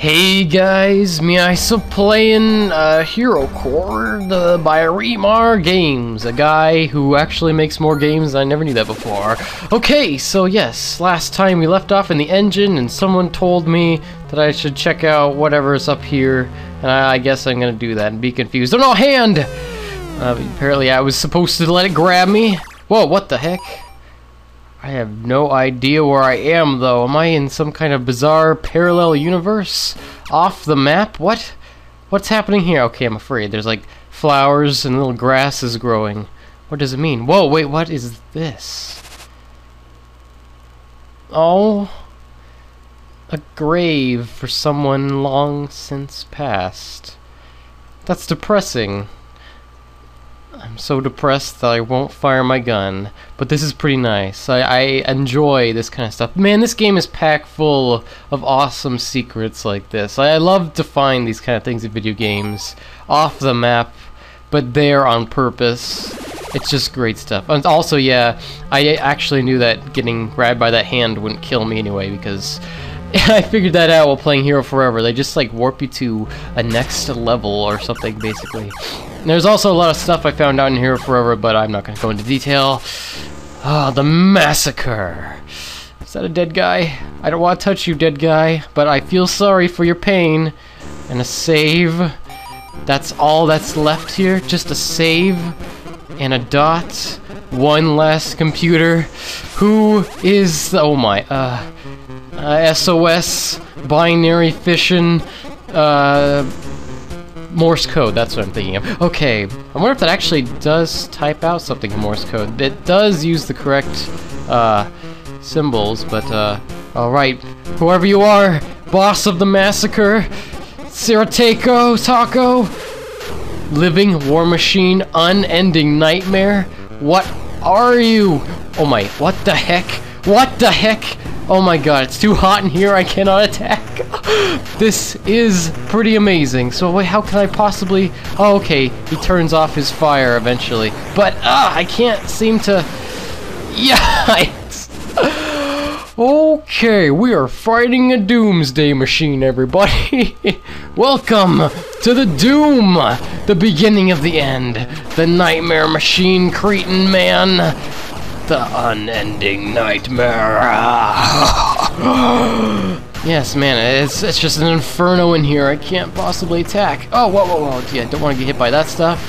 Hey guys, me I still playing uh, Hero Core by Remar Games, a guy who actually makes more games. I never knew that before. Okay, so yes, last time we left off in the engine and someone told me that I should check out whatever's up here, and I, I guess I'm gonna do that and be confused. Oh no, hand! Uh, apparently I was supposed to let it grab me. Whoa, what the heck? I have no idea where I am, though. Am I in some kind of bizarre parallel universe? Off the map? What? What's happening here? Okay, I'm afraid. There's like flowers and little grasses growing. What does it mean? Whoa, wait, what is this? Oh. A grave for someone long since passed. That's depressing. I'm so depressed that I won't fire my gun. But this is pretty nice. I, I enjoy this kind of stuff. Man, this game is packed full of awesome secrets like this. I, I love to find these kind of things in video games. Off the map, but there on purpose. It's just great stuff. And also, yeah, I actually knew that getting grabbed by that hand wouldn't kill me anyway, because I figured that out while playing Hero Forever. They just like warp you to a next level or something, basically. And there's also a lot of stuff I found out in Hero Forever, but I'm not going to go into detail. Ah, oh, the massacre. Is that a dead guy? I don't want to touch you, dead guy, but I feel sorry for your pain. And a save. That's all that's left here. Just a save and a dot. One last computer. Who is... Oh my, uh... Uh, SOS, binary fission, uh, Morse code, that's what I'm thinking of. Okay, I wonder if that actually does type out something in Morse code. It does use the correct uh, symbols, but uh, alright, whoever you are, boss of the massacre, Sirateko, Taco, living war machine, unending nightmare, what are you? Oh my, what the heck? What the heck? Oh my god, it's too hot in here, I cannot attack. this is pretty amazing. So wait, how can I possibly... Oh, okay, he turns off his fire eventually. But, ah, I can't seem to... Yikes! okay, we are fighting a doomsday machine, everybody. Welcome to the Doom, the beginning of the end. The nightmare machine, Cretan man the unending nightmare. yes, man, it's it's just an inferno in here. I can't possibly attack. Oh, whoa, whoa, whoa! Yeah, don't want to get hit by that stuff.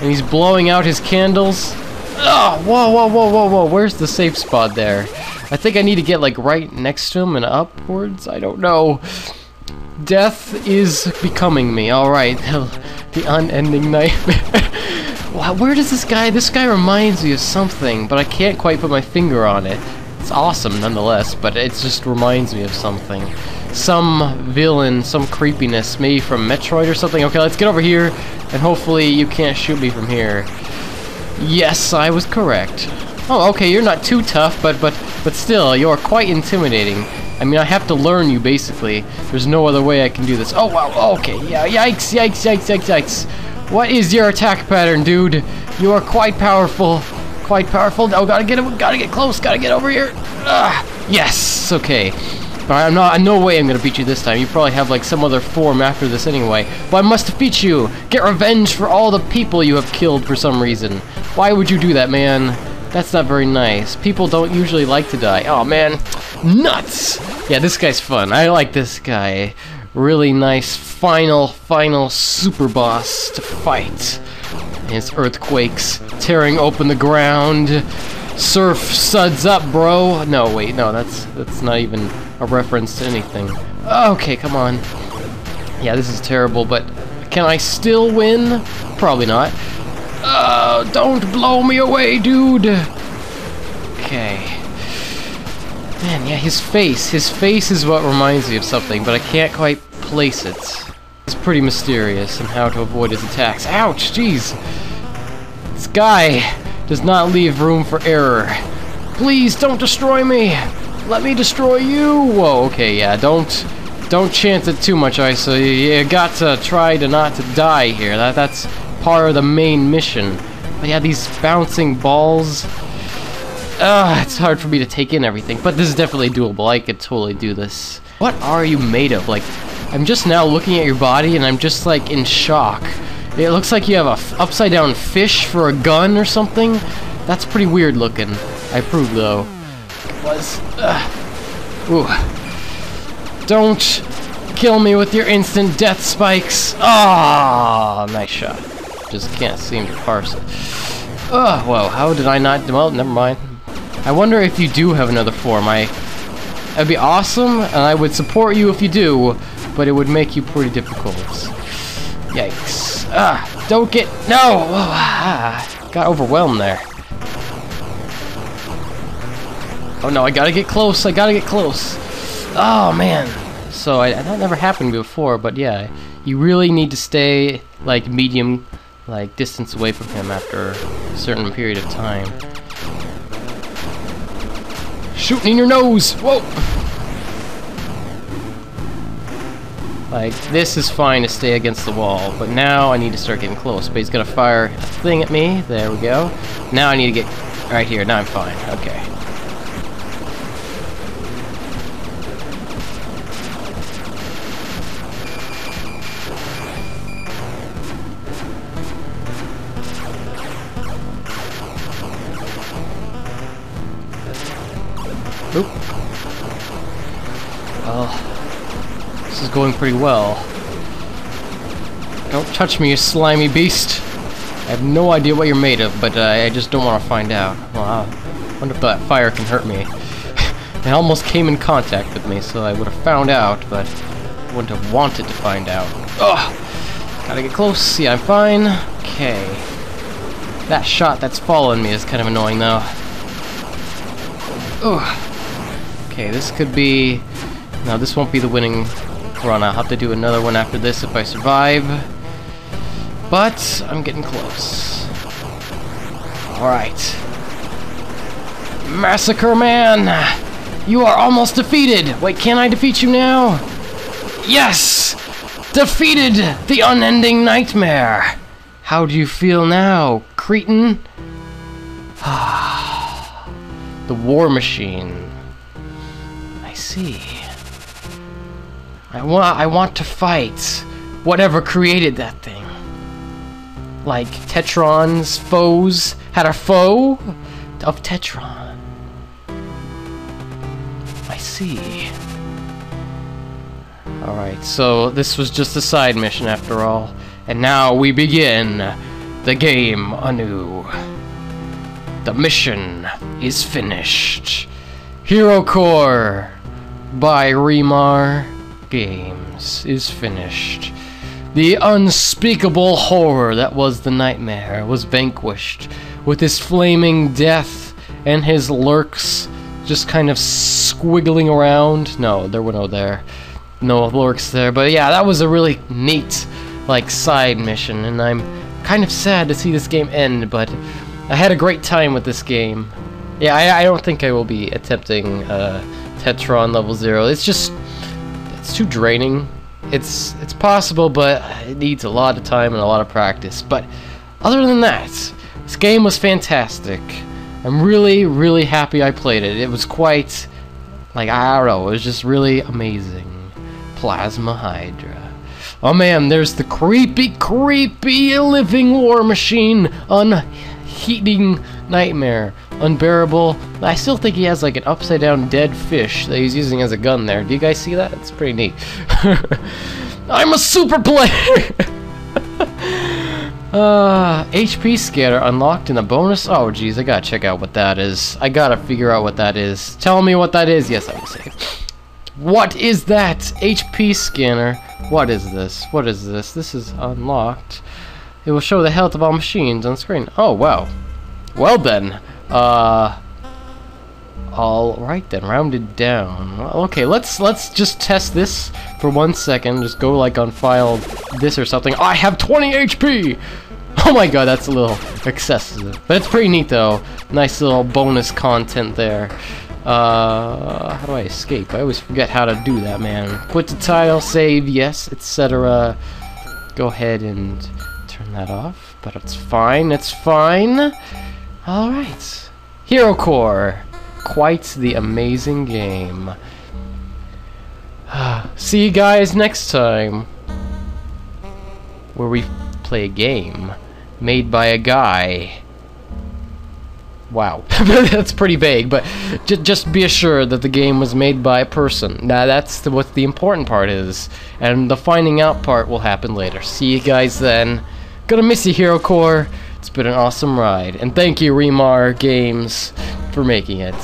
And he's blowing out his candles. Oh, whoa, whoa, whoa, whoa, whoa! Where's the safe spot there? I think I need to get like right next to him and upwards. I don't know. Death is becoming me. All right, the unending nightmare. Wow, where does this guy... This guy reminds me of something, but I can't quite put my finger on it. It's awesome, nonetheless, but it just reminds me of something. Some villain, some creepiness, maybe from Metroid or something. Okay, let's get over here, and hopefully you can't shoot me from here. Yes, I was correct. Oh, okay, you're not too tough, but but but still, you're quite intimidating. I mean, I have to learn you, basically. There's no other way I can do this. Oh, wow, okay, yeah, yikes, yikes, yikes, yikes, yikes. What is your attack pattern, dude? You are quite powerful. Quite powerful. Oh, gotta get him. gotta get close, gotta get over here. Ah, yes, okay. I'm not, no way I'm gonna beat you this time. You probably have like some other form after this anyway. But I must defeat you. Get revenge for all the people you have killed for some reason. Why would you do that, man? That's not very nice. People don't usually like to die. Oh, man. Nuts! Yeah, this guy's fun. I like this guy really nice final, final super boss to fight. His earthquakes tearing open the ground. Surf suds up, bro. No, wait, no, that's that's not even a reference to anything. Okay, come on. Yeah, this is terrible, but can I still win? Probably not. Oh, don't blow me away, dude. Okay. Man, yeah, his face. His face is what reminds me of something, but I can't quite place it. It's pretty mysterious in how to avoid his attacks. Ouch, jeez! This guy does not leave room for error. Please, don't destroy me! Let me destroy you! Whoa, okay, yeah, don't... Don't chance it too much, ISO. You, you got to try to not to die here. That That's part of the main mission. But yeah, these bouncing balls... Ah, it's hard for me to take in everything, but this is definitely doable. I could totally do this. What are you made of? Like, I'm just now looking at your body and I'm just like in shock. It looks like you have a upside down fish for a gun or something. That's pretty weird looking. I approve though. Was. Uh, ooh. Don't kill me with your instant death spikes. Ah, oh, nice shot. Just can't seem to parse it. Oh, well, how did I not... Well, never mind. I wonder if you do have another form. I... That'd be awesome, and I would support you if you do, but it would make you pretty difficult. Yikes. Ah, don't get... No! ah, got overwhelmed there. Oh no, I gotta get close, I gotta get close. Oh man. So, I, that never happened before, but yeah. You really need to stay, like, medium like distance away from him after a certain period of time. Shooting in your nose! Whoa! Like, this is fine to stay against the wall, but now I need to start getting close. But he's gonna fire a thing at me. There we go. Now I need to get right here. Now I'm fine. Okay. Going pretty well. Don't touch me, you slimy beast. I have no idea what you're made of, but uh, I just don't want to find out. Well, I wonder if that fire can hurt me. it almost came in contact with me, so I would have found out, but wouldn't have wanted to find out. Ugh! Gotta get close. Yeah, I'm fine. Okay. That shot that's following me is kind of annoying, though. Ugh. Okay, this could be... No, this won't be the winning run. I'll have to do another one after this if I survive. But, I'm getting close. Alright. Massacre Man! You are almost defeated! Wait, can I defeat you now? Yes! Defeated the unending nightmare! How do you feel now, cretin? the war machine I see. I want I want to fight whatever created that thing. Like Tetron's foes had a foe of Tetron. I see. Alright, so this was just a side mission after all. And now we begin the game anew. The mission is finished. Hero Core by Remar Games is finished. The unspeakable horror that was the nightmare was vanquished with his flaming death and his lurks just kind of squiggling around. No, there were no there. No lurks there. But yeah, that was a really neat like side mission and I'm kind of sad to see this game end, but I had a great time with this game. Yeah, I, I don't think I will be attempting uh, Tetron level zero. It's just it's too draining. It's it's possible, but it needs a lot of time and a lot of practice. But other than that, this game was fantastic. I'm really, really happy I played it. It was quite like I don't know, it was just really amazing. Plasma Hydra. Oh man, there's the creepy, creepy living war machine unheating nightmare unbearable. I still think he has like an upside down dead fish that he's using as a gun there. Do you guys see that? It's pretty neat. I'm a super player! uh, HP scanner unlocked in the bonus. Oh, geez, I gotta check out what that is. I gotta figure out what that is. Tell me what that is. Yes, I will say. What is that? HP scanner. What is this? What is this? This is unlocked. It will show the health of all machines on screen. Oh, wow. Well then. Uh, all right then, rounded down. Okay, let's let's just test this for one second. Just go like on file this or something. I have 20 HP. Oh my god, that's a little excessive, but it's pretty neat though. Nice little bonus content there. Uh, how do I escape? I always forget how to do that, man. Quit the tile, save, yes, etc. Go ahead and turn that off, but it's fine. It's fine. Alright. Hero Core. Quite the amazing game. Ah, see you guys next time. Where we play a game made by a guy. Wow, that's pretty vague, but just be assured that the game was made by a person. Now that's the, what the important part is, and the finding out part will happen later. See you guys then. Gonna miss you, Hero Core. It's been an awesome ride. And thank you, Remar Games, for making it.